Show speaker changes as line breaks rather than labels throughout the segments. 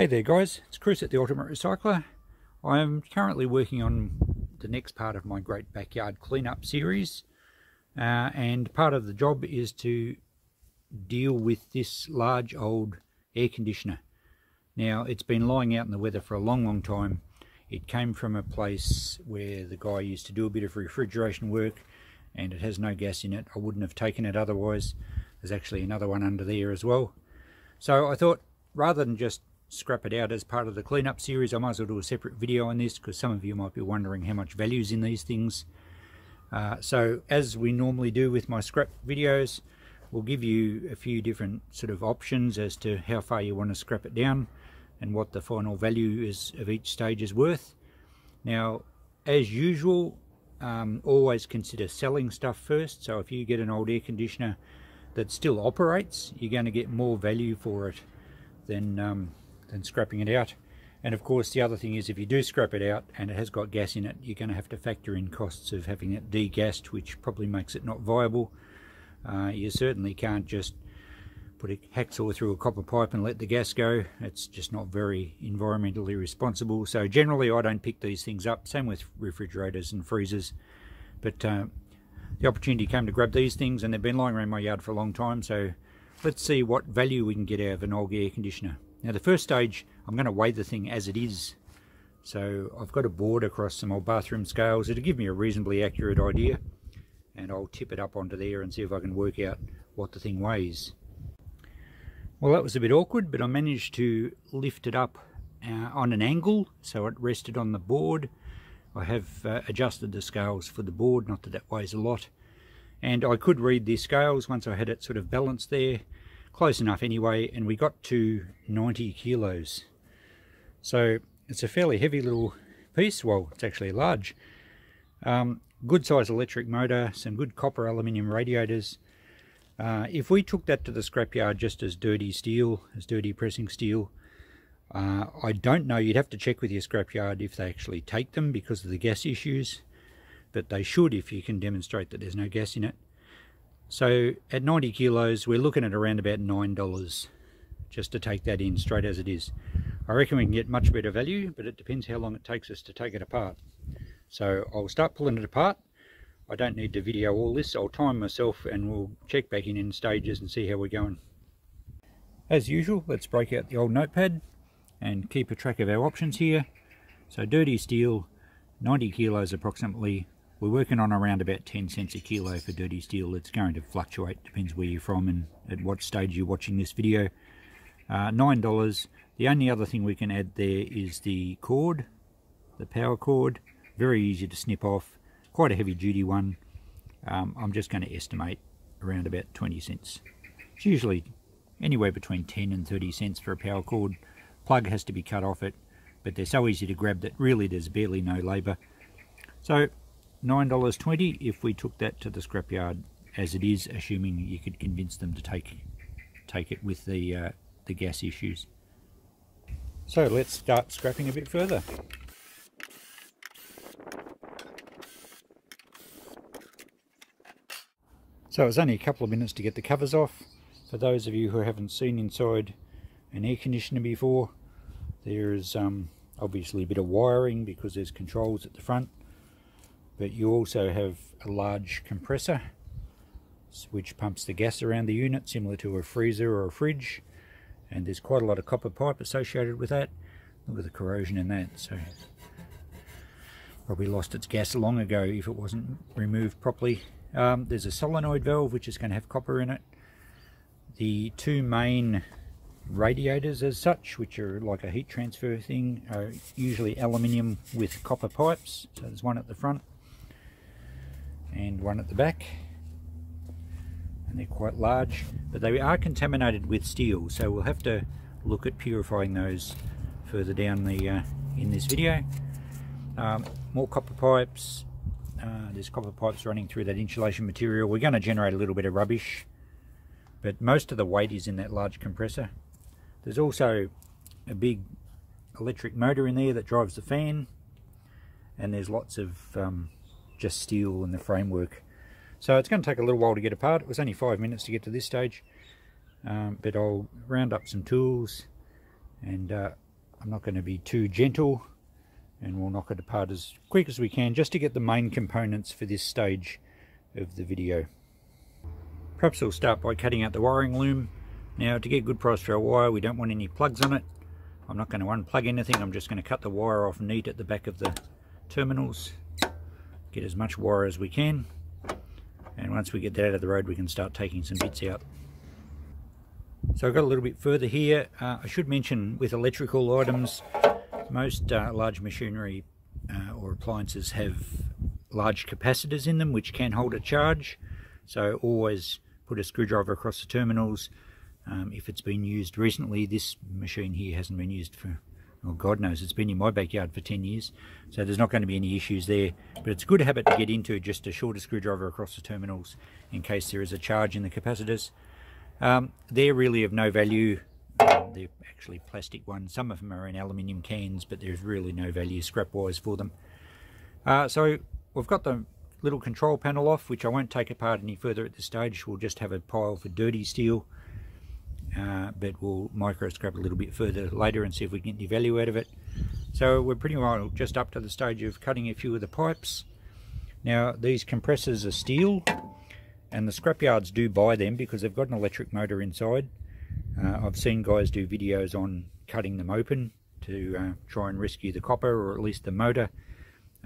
Hey there guys, it's Chris at the Ultimate Recycler. I'm currently working on the next part of my Great Backyard Cleanup series uh, and part of the job is to deal with this large old air conditioner. Now it's been lying out in the weather for a long long time. It came from a place where the guy used to do a bit of refrigeration work and it has no gas in it. I wouldn't have taken it otherwise. There's actually another one under there as well. So I thought rather than just scrap it out as part of the cleanup series. I might as well do a separate video on this because some of you might be wondering how much value is in these things. Uh, so as we normally do with my scrap videos, we'll give you a few different sort of options as to how far you want to scrap it down and what the final value is of each stage is worth. Now, as usual, um, always consider selling stuff first. So if you get an old air conditioner that still operates, you're going to get more value for it than um, than scrapping it out. And of course the other thing is if you do scrap it out and it has got gas in it, you're going to have to factor in costs of having it degassed, which probably makes it not viable. Uh, you certainly can't just put a hacksaw through a copper pipe and let the gas go. It's just not very environmentally responsible. So generally I don't pick these things up. Same with refrigerators and freezers. But uh, the opportunity came to grab these things and they've been lying around my yard for a long time. So let's see what value we can get out of an old air conditioner. Now the first stage, I'm going to weigh the thing as it is. So I've got a board across some old bathroom scales. It'll give me a reasonably accurate idea. And I'll tip it up onto there and see if I can work out what the thing weighs. Well that was a bit awkward, but I managed to lift it up uh, on an angle so it rested on the board. I have uh, adjusted the scales for the board, not that that weighs a lot. And I could read the scales once I had it sort of balanced there close enough anyway and we got to 90 kilos. So it's a fairly heavy little piece. Well it's actually large. Um, good size electric motor some good copper aluminium radiators. Uh, if we took that to the scrapyard just as dirty steel as dirty pressing steel uh, I don't know. You'd have to check with your scrapyard if they actually take them because of the gas issues but they should if you can demonstrate that there's no gas in it so at 90 kilos, we're looking at around about $9 just to take that in straight as it is. I reckon we can get much better value, but it depends how long it takes us to take it apart. So I'll start pulling it apart. I don't need to video all this. I'll time myself and we'll check back in in stages and see how we're going. As usual, let's break out the old notepad and keep a track of our options here. So dirty steel, 90 kilos approximately, we're working on around about 10 cents a kilo for dirty steel. It's going to fluctuate, depends where you're from and at what stage you're watching this video. Uh, $9. The only other thing we can add there is the cord, the power cord. Very easy to snip off, quite a heavy duty one. Um, I'm just going to estimate around about 20 cents. It's usually anywhere between 10 and 30 cents for a power cord. Plug has to be cut off it, but they're so easy to grab that really there's barely no labour. So $9.20 if we took that to the scrapyard as it is, assuming you could convince them to take take it with the uh, the gas issues. So let's start scrapping a bit further. So it's only a couple of minutes to get the covers off. For those of you who haven't seen inside an air conditioner before, there is um, obviously a bit of wiring because there's controls at the front but you also have a large compressor which pumps the gas around the unit similar to a freezer or a fridge. And there's quite a lot of copper pipe associated with that look at the corrosion in that. So probably lost its gas long ago if it wasn't removed properly. Um, there's a solenoid valve which is going to have copper in it. The two main radiators as such which are like a heat transfer thing are usually aluminium with copper pipes. So there's one at the front and one at the back. And they're quite large but they are contaminated with steel so we'll have to look at purifying those further down the uh, in this video. Um, more copper pipes uh, there's copper pipes running through that insulation material. We're going to generate a little bit of rubbish but most of the weight is in that large compressor. There's also a big electric motor in there that drives the fan and there's lots of um, just steel and the framework. So it's going to take a little while to get apart. It was only five minutes to get to this stage. Um, but I'll round up some tools and uh, I'm not going to be too gentle and we'll knock it apart as quick as we can just to get the main components for this stage of the video. Perhaps we'll start by cutting out the wiring loom. Now to get good price for our wire we don't want any plugs on it. I'm not going to unplug anything, I'm just going to cut the wire off neat at the back of the terminals. Get as much wire as we can and once we get that out of the road we can start taking some bits out. So I've got a little bit further here. Uh, I should mention with electrical items most uh, large machinery uh, or appliances have large capacitors in them which can hold a charge. So always put a screwdriver across the terminals. Um, if it's been used recently, this machine here hasn't been used for, oh God knows, it's been in my backyard for 10 years. So there's not going to be any issues there. But it's a good habit to get into just a shorter screwdriver across the terminals in case there is a charge in the capacitors. Um, they're really of no value they're actually plastic ones. Some of them are in aluminium cans, but there's really no value scrap-wise for them. Uh, so we've got the little control panel off, which I won't take apart any further at this stage. We'll just have a pile for dirty steel, uh, but we'll micro scrap a little bit further later and see if we can get any value out of it. So we're pretty well just up to the stage of cutting a few of the pipes. Now these compressors are steel, and the scrapyards do buy them because they've got an electric motor inside. Uh, I've seen guys do videos on cutting them open to uh, try and rescue the copper or at least the motor.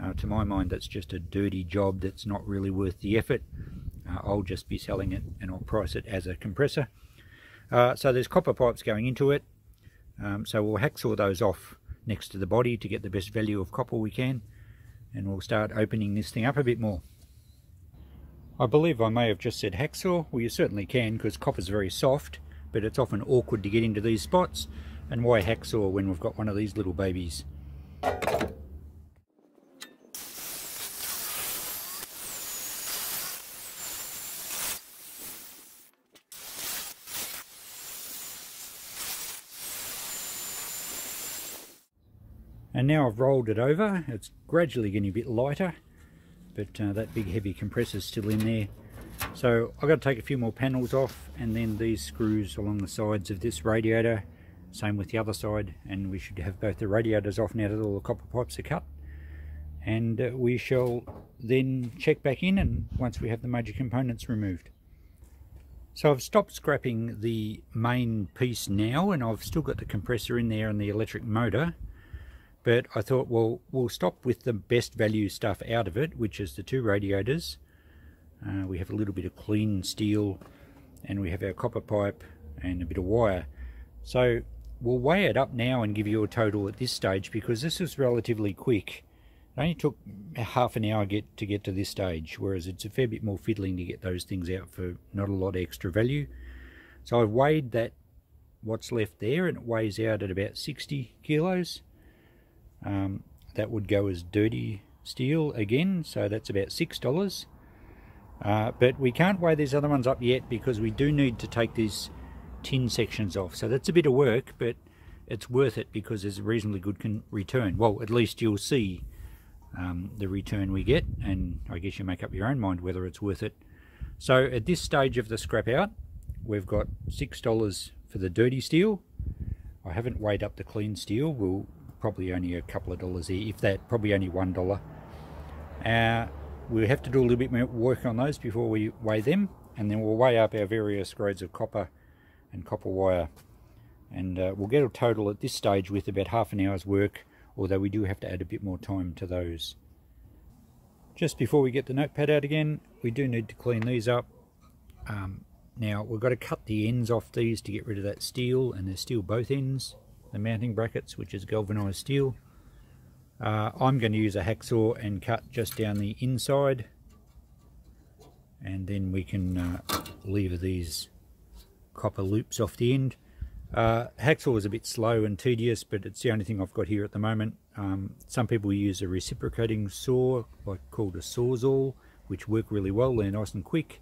Uh, to my mind that's just a dirty job that's not really worth the effort. Uh, I'll just be selling it and I'll price it as a compressor. Uh, so there's copper pipes going into it. Um, so we'll hacksaw those off next to the body to get the best value of copper we can and we'll start opening this thing up a bit more. I believe I may have just said hacksaw. Well you certainly can because copper's very soft but it's often awkward to get into these spots and why hacksaw when we've got one of these little babies and now I've rolled it over it's gradually getting a bit lighter but uh, that big heavy compressor is still in there so I've got to take a few more panels off and then these screws along the sides of this radiator, same with the other side, and we should have both the radiators off now that all the copper pipes are cut. And uh, we shall then check back in and once we have the major components removed. So I've stopped scrapping the main piece now and I've still got the compressor in there and the electric motor but I thought well we'll stop with the best value stuff out of it which is the two radiators uh, we have a little bit of clean steel and we have our copper pipe and a bit of wire. So we'll weigh it up now and give you a total at this stage because this is relatively quick. It only took half an hour get to get to this stage, whereas it's a fair bit more fiddling to get those things out for not a lot of extra value. So I've weighed that what's left there and it weighs out at about 60 kilos. Um, that would go as dirty steel again, so that's about $6. Uh, but we can't weigh these other ones up yet because we do need to take these tin sections off. So that's a bit of work, but it's worth it because there's a reasonably good return. Well, at least you'll see um, the return we get, and I guess you make up your own mind whether it's worth it. So at this stage of the scrap out, we've got $6 for the dirty steel. I haven't weighed up the clean steel. We'll probably only a couple of dollars here, if that, probably only $1. Uh, we have to do a little bit more work on those before we weigh them and then we'll weigh up our various grades of copper and copper wire and uh, we'll get a total at this stage with about half an hour's work although we do have to add a bit more time to those. Just before we get the notepad out again we do need to clean these up. Um, now we've got to cut the ends off these to get rid of that steel and there's steel both ends, the mounting brackets which is galvanized steel uh, I'm going to use a hacksaw and cut just down the inside and then we can uh, lever these copper loops off the end. Uh, hacksaw is a bit slow and tedious but it's the only thing I've got here at the moment. Um, some people use a reciprocating saw like called a sawzall which work really well, they're nice and quick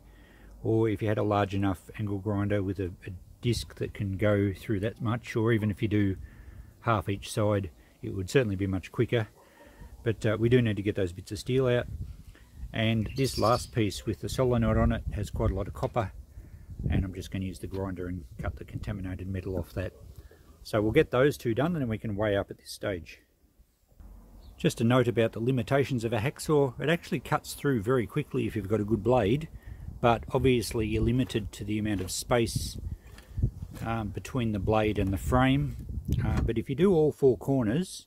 or if you had a large enough angle grinder with a, a disc that can go through that much or even if you do half each side it would certainly be much quicker but uh, we do need to get those bits of steel out and this last piece with the solenoid on it has quite a lot of copper and I'm just going to use the grinder and cut the contaminated metal off that So we'll get those two done and then we can weigh up at this stage. Just a note about the limitations of a hacksaw. It actually cuts through very quickly if you've got a good blade, but obviously you're limited to the amount of space um, between the blade and the frame. Uh, but if you do all four corners,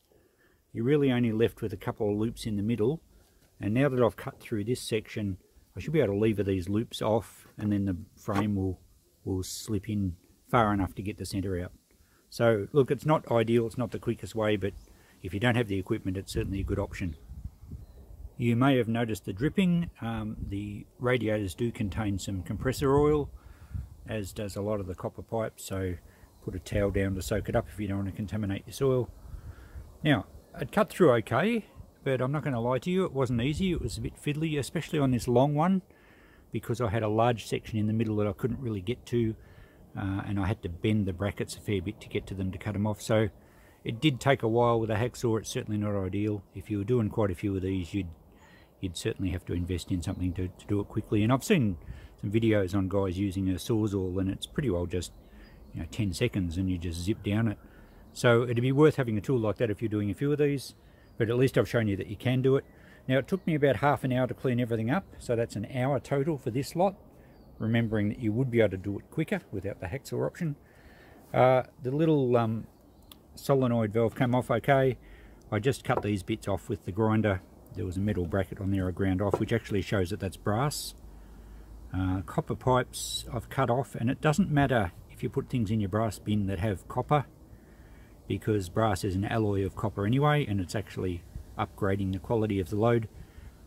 you're really only left with a couple of loops in the middle. And now that I've cut through this section, I should be able to lever these loops off and then the frame will, will slip in far enough to get the center out. So look, it's not ideal, it's not the quickest way, but if you don't have the equipment, it's certainly a good option. You may have noticed the dripping. Um, the radiators do contain some compressor oil, as does a lot of the copper pipes, so put a towel down to soak it up if you don't want to contaminate your soil. Now, it cut through okay, but I'm not going to lie to you, it wasn't easy. It was a bit fiddly, especially on this long one, because I had a large section in the middle that I couldn't really get to, uh, and I had to bend the brackets a fair bit to get to them to cut them off. So it did take a while with a hacksaw. It's certainly not ideal. If you were doing quite a few of these, you'd you'd certainly have to invest in something to, to do it quickly. And I've seen some videos on guys using a sawzall, and it's pretty well just you know 10 seconds, and you just zip down it. So it'd be worth having a tool like that if you're doing a few of these. But at least I've shown you that you can do it. Now it took me about half an hour to clean everything up, so that's an hour total for this lot. Remembering that you would be able to do it quicker without the hacksaw option. Uh, the little um, solenoid valve came off okay. I just cut these bits off with the grinder. There was a metal bracket on there I ground off, which actually shows that that's brass. Uh, copper pipes I've cut off, and it doesn't matter if you put things in your brass bin that have copper, because brass is an alloy of copper anyway, and it's actually upgrading the quality of the load.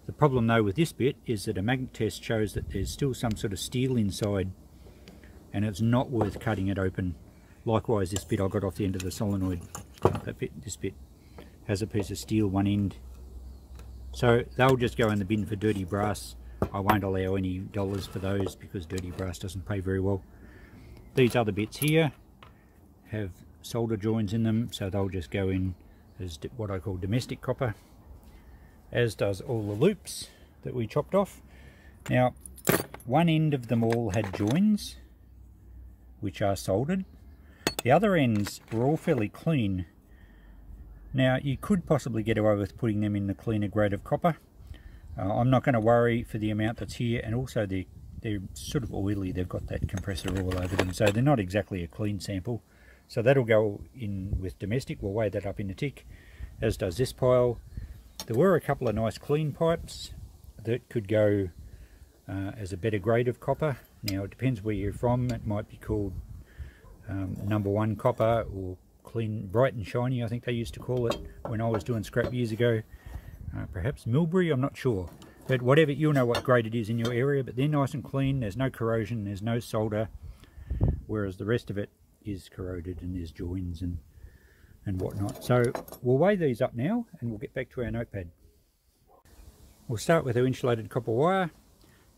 The problem though with this bit is that a magnet test shows that there's still some sort of steel inside, and it's not worth cutting it open Likewise, this bit I got off the end of the solenoid, that bit, this bit has a piece of steel one end. So they'll just go in the bin for dirty brass. I won't allow any dollars for those because dirty brass doesn't pay very well. These other bits here have solder joins in them, so they'll just go in as what I call domestic copper, as does all the loops that we chopped off. Now, one end of them all had joins, which are soldered, the other ends were all fairly clean. Now you could possibly get away with putting them in the cleaner grade of copper. Uh, I'm not going to worry for the amount that's here and also they're, they're sort of oily, they've got that compressor all over them so they're not exactly a clean sample. So that'll go in with domestic, we'll weigh that up in a tick, as does this pile. There were a couple of nice clean pipes that could go uh, as a better grade of copper. Now it depends where you're from, it might be called um, number one copper or clean, bright and shiny, I think they used to call it when I was doing scrap years ago. Uh, perhaps Millberry, I'm not sure. But whatever, you'll know what grade it is in your area, but they're nice and clean, there's no corrosion, there's no solder, whereas the rest of it is corroded and there's joins and, and whatnot. So we'll weigh these up now and we'll get back to our notepad. We'll start with our insulated copper wire.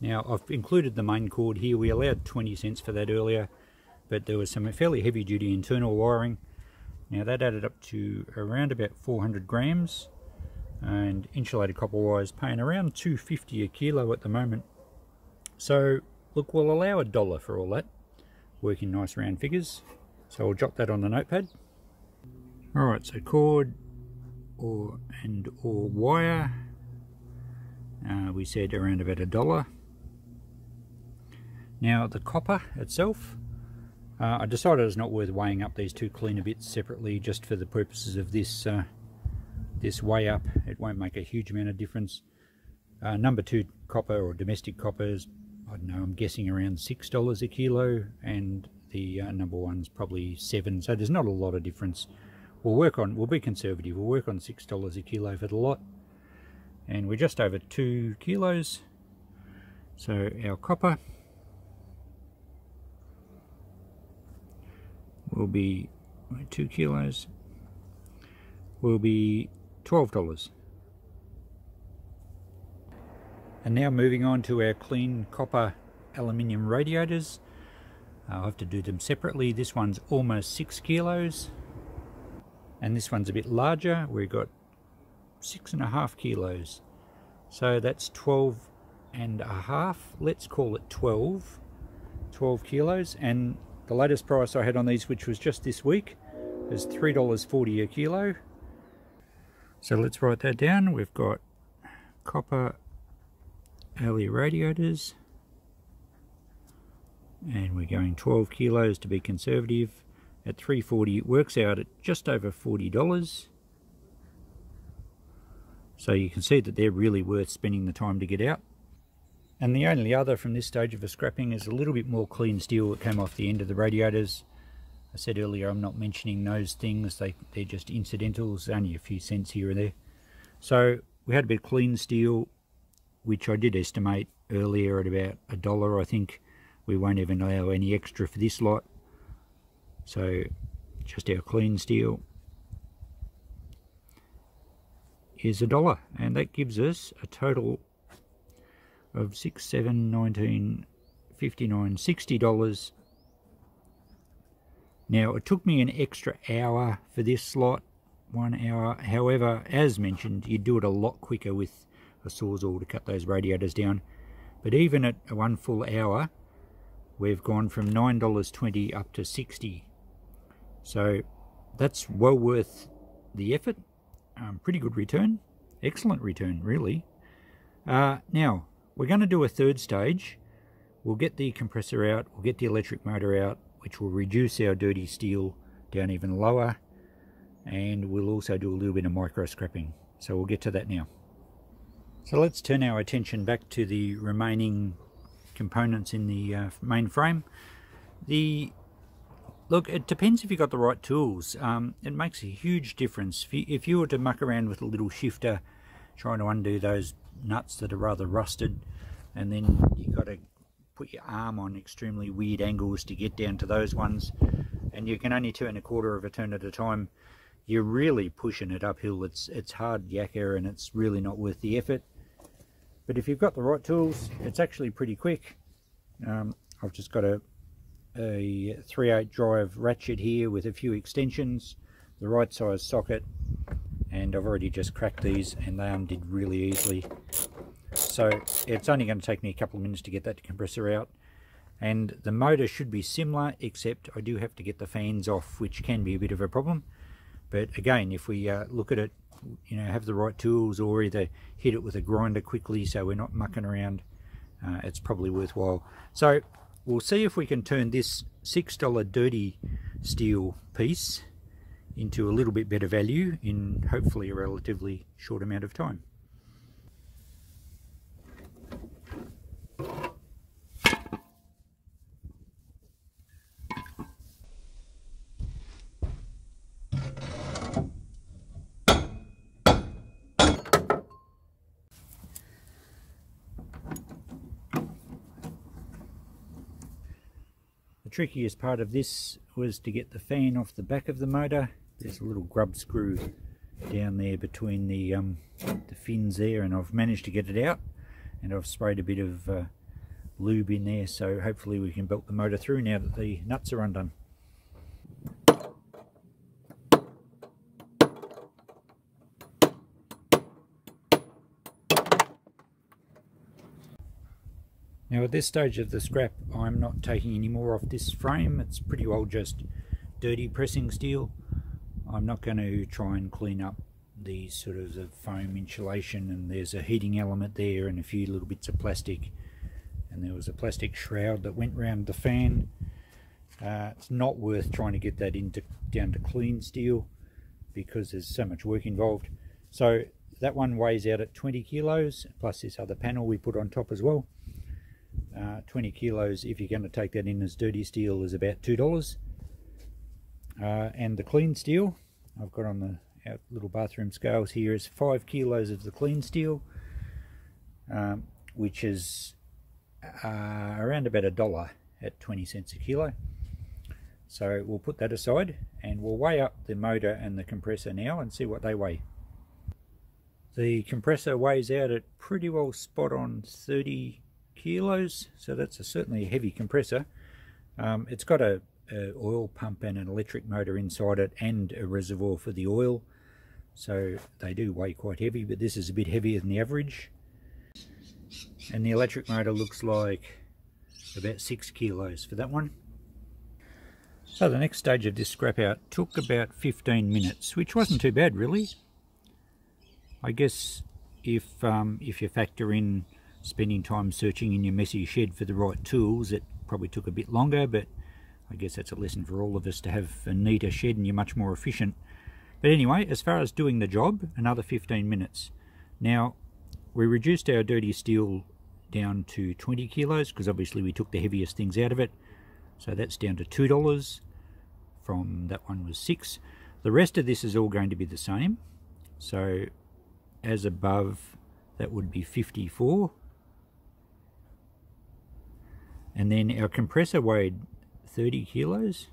Now I've included the main cord here, we allowed 20 cents for that earlier but there was some fairly heavy duty internal wiring. Now that added up to around about 400 grams and insulated copper wire is paying around 250 a kilo at the moment. So look, we'll allow a dollar for all that, working nice round figures. So we'll jot that on the notepad. Alright, so cord or and or wire, uh, we said around about a dollar. Now the copper itself, uh, I decided it's not worth weighing up these two cleaner bits separately just for the purposes of this uh, this way up. It won't make a huge amount of difference. Uh, number two copper or domestic coppers, I don't know, I'm guessing around $6 a kilo and the uh, number one's probably 7 so there's not a lot of difference. We'll work on, we'll be conservative, we'll work on $6 a kilo for the lot and we're just over 2 kilos so our copper will be two kilos will be $12 and now moving on to our clean copper aluminium radiators. Uh, I'll have to do them separately. This one's almost six kilos. And this one's a bit larger. We've got six and a half kilos. So that's 12 and a half. Let's call it 12 12 kilos. And the latest price I had on these, which was just this week, is $3.40 a kilo. So let's write that down. We've got copper alley radiators. And we're going 12 kilos to be conservative at 340 it works out at just over $40 so you can see that they're really worth spending the time to get out. And the only other from this stage of a scrapping is a little bit more clean steel that came off the end of the radiators I said earlier I'm not mentioning those things. They, they're just incidentals. Only a few cents here and there. So we had a bit of clean steel which I did estimate earlier at about a dollar. I think we won't even allow any extra for this lot. So just our clean steel is a dollar and that gives us a total of 6 7 19 59 60 dollars now it took me an extra hour for this slot one hour. However as mentioned you do it a lot quicker with a sawzall to cut those radiators down. But even at one full hour we've gone from $9.20 up to 60 so that's well worth the effort. Um, pretty good return. Excellent return really. Uh, now we're going to do a third stage. We'll get the compressor out. We'll get the electric motor out which will reduce our dirty steel down even lower and we'll also do a little bit of micro scrapping so we'll get to that now so let's turn our attention back to the remaining components in the uh, main frame. The Look, it depends if you've got the right tools. Um, it makes a huge difference. If you, if you were to muck around with a little shifter trying to undo those nuts that are rather rusted and then you've got to put your arm on extremely weird angles to get down to those ones and you can only turn a quarter of a turn at a time you're really pushing it uphill it's it's hard yakka and it's really not worth the effort but if you've got the right tools, it's actually pretty quick. Um, I've just got a, a 3/8 drive ratchet here with a few extensions, the right size socket, and I've already just cracked these and they undid really easily. So it's only going to take me a couple of minutes to get that compressor out. And the motor should be similar, except I do have to get the fans off, which can be a bit of a problem. But again, if we uh, look at it you know have the right tools or either hit it with a grinder quickly so we're not mucking around uh, it's probably worthwhile so we'll see if we can turn this six dollar dirty steel piece into a little bit better value in hopefully a relatively short amount of time Trickiest part of this was to get the fan off the back of the motor. There's a little grub screw down there between the, um, the fins there and I've managed to get it out and I've sprayed a bit of uh, lube in there so hopefully we can belt the motor through now that the nuts are undone. At this stage of the scrap I'm not taking any more off this frame, it's pretty well just dirty pressing steel. I'm not going to try and clean up the sort of the foam insulation and there's a heating element there and a few little bits of plastic and there was a plastic shroud that went round the fan. Uh, it's not worth trying to get that into down to clean steel because there's so much work involved. So that one weighs out at 20 kilos plus this other panel we put on top as well uh, 20 kilos if you're going to take that in as dirty steel is about two dollars. Uh, and the clean steel I've got on the little bathroom scales here is five kilos of the clean steel um, which is uh, around about a dollar at 20 cents a kilo. So we'll put that aside and we'll weigh up the motor and the compressor now and see what they weigh. The compressor weighs out at pretty well spot on 30 kilos so that's a certainly a heavy compressor. Um, it's got a, a, oil pump and an electric motor inside it and a reservoir for the oil. So they do weigh quite heavy but this is a bit heavier than the average. And the electric motor looks like about six kilos for that one. So the next stage of this scrap out took about 15 minutes, which wasn't too bad really. I guess if um, if you factor in spending time searching in your messy shed for the right tools, it probably took a bit longer, but I guess that's a lesson for all of us to have a neater shed and you're much more efficient. But anyway, as far as doing the job, another 15 minutes. Now, we reduced our dirty steel down to 20 kilos because obviously we took the heaviest things out of it. So that's down to $2 from that one was 6 The rest of this is all going to be the same. So as above, that would be 54 and then our compressor weighed 30 kilos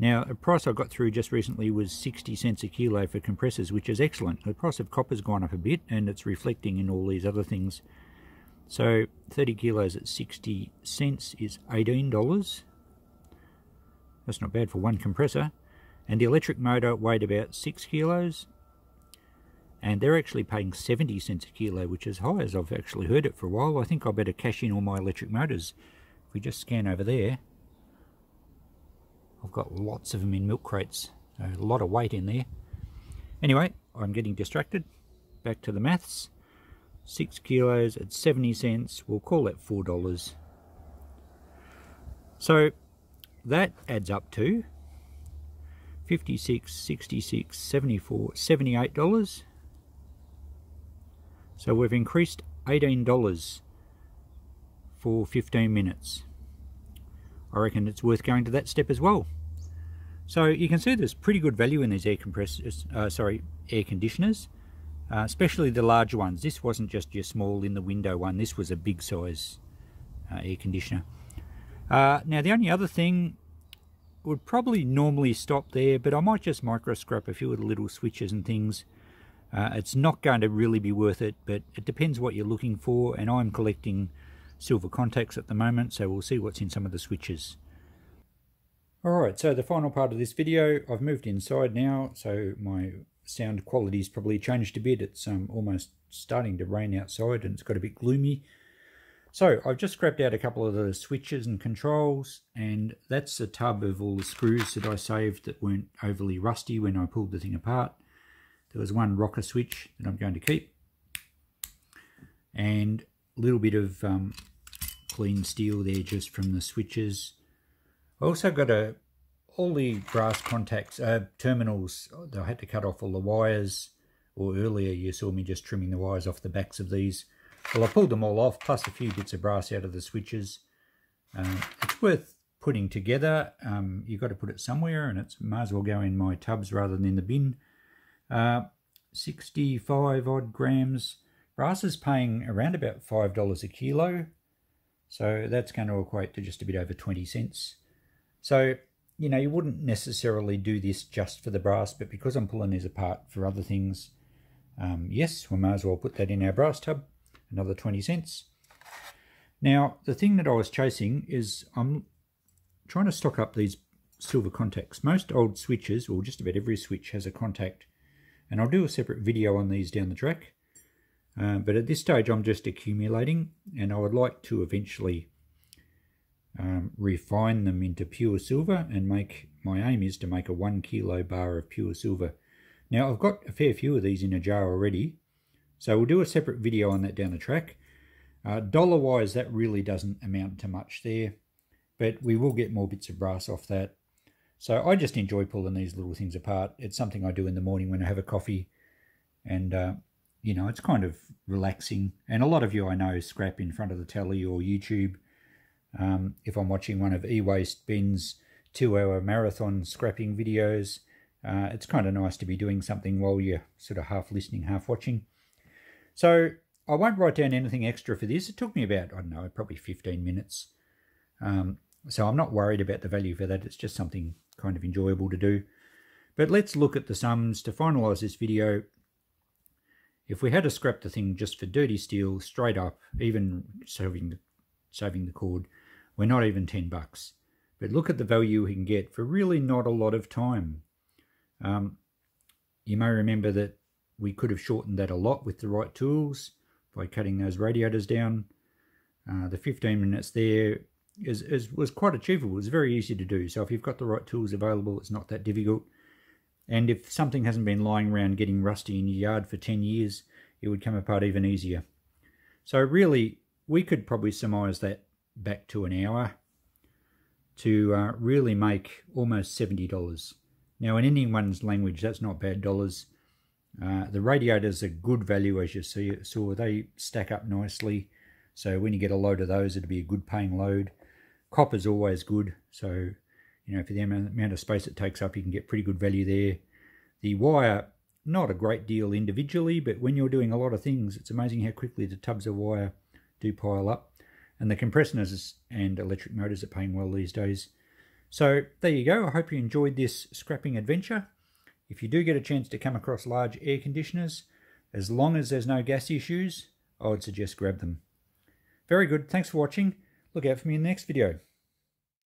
now, a price I got through just recently was 60 cents a kilo for compressors, which is excellent. The price of copper's gone up a bit, and it's reflecting in all these other things. So, 30 kilos at 60 cents is $18. That's not bad for one compressor. And the electric motor weighed about 6 kilos. And they're actually paying 70 cents a kilo, which is high as I've actually heard it for a while. I think I better cash in all my electric motors. If we just scan over there, I've got lots of them in milk crates. A lot of weight in there. Anyway, I'm getting distracted. Back to the maths. 6 kilos at 70 cents. We'll call that $4. So that adds up to 56, 66, 74, $78. So we've increased $18 for 15 minutes. I reckon it's worth going to that step as well. So you can see there's pretty good value in these air compressors, uh, sorry, air conditioners, uh, especially the large ones. This wasn't just your small in the window one, this was a big size uh, air conditioner. Uh, now the only other thing would probably normally stop there, but I might just micro scrap a few of the little switches and things. Uh, it's not going to really be worth it, but it depends what you're looking for, and I'm collecting silver contacts at the moment, so we'll see what's in some of the switches. Alright, so the final part of this video, I've moved inside now, so my sound quality's probably changed a bit. It's um, almost starting to rain outside and it's got a bit gloomy. So I've just scrapped out a couple of the switches and controls and that's a tub of all the screws that I saved that weren't overly rusty when I pulled the thing apart. There was one rocker switch that I'm going to keep and a little bit of um, clean steel there just from the switches. I also got a all the brass contacts, uh, terminals, I had to cut off all the wires, or earlier you saw me just trimming the wires off the backs of these. Well, I pulled them all off, plus a few bits of brass out of the switches. Um, it's worth putting together. Um, you've got to put it somewhere, and it might as well go in my tubs rather than in the bin. Uh, 65 odd grams. Brass is paying around about $5 a kilo. So that's going to equate to just a bit over 20 cents. So, you know, you wouldn't necessarily do this just for the brass, but because I'm pulling these apart for other things, um, yes, we may as well put that in our brass tub, another 20 cents. Now, the thing that I was chasing is I'm trying to stock up these silver contacts. Most old switches, or just about every switch, has a contact. And I'll do a separate video on these down the track. Uh, but at this stage I'm just accumulating and I would like to eventually um, refine them into pure silver and make my aim is to make a one kilo bar of pure silver. Now I've got a fair few of these in a jar already so we'll do a separate video on that down the track. Uh, dollar wise that really doesn't amount to much there but we will get more bits of brass off that. So I just enjoy pulling these little things apart. It's something I do in the morning when I have a coffee and uh, you know, it's kind of relaxing. And a lot of you I know scrap in front of the telly or YouTube. Um, if I'm watching one of e-waste Ben's two-hour marathon scrapping videos, uh, it's kind of nice to be doing something while you're sort of half listening, half watching. So I won't write down anything extra for this. It took me about, I don't know, probably 15 minutes. Um, so I'm not worried about the value for that. It's just something kind of enjoyable to do. But let's look at the sums to finalise this video. If we had to scrap the thing just for dirty steel, straight up, even saving the, saving the cord, we're not even 10 bucks. But look at the value we can get for really not a lot of time. Um, you may remember that we could have shortened that a lot with the right tools by cutting those radiators down. Uh, the 15 minutes there is, is was quite achievable. It's very easy to do. So if you've got the right tools available, it's not that difficult. And if something hasn't been lying around getting rusty in your yard for 10 years, it would come apart even easier. So really, we could probably surmise that back to an hour to uh, really make almost $70. Now in anyone's language, that's not bad dollars. Uh, the radiators are good value as you see saw they stack up nicely so when you get a load of those it'd be a good paying load copper's always good. So you know for the amount of space it takes up you can get pretty good value there. The wire not a great deal individually but when you're doing a lot of things it's amazing how quickly the tubs of wire do pile up. And the compressors and electric motors are paying well these days. So there you go. I hope you enjoyed this scrapping adventure. If you do get a chance to come across large air conditioners, as long as there's no gas issues, I would suggest grab them. Very good, thanks for watching. Look out for me in the next video.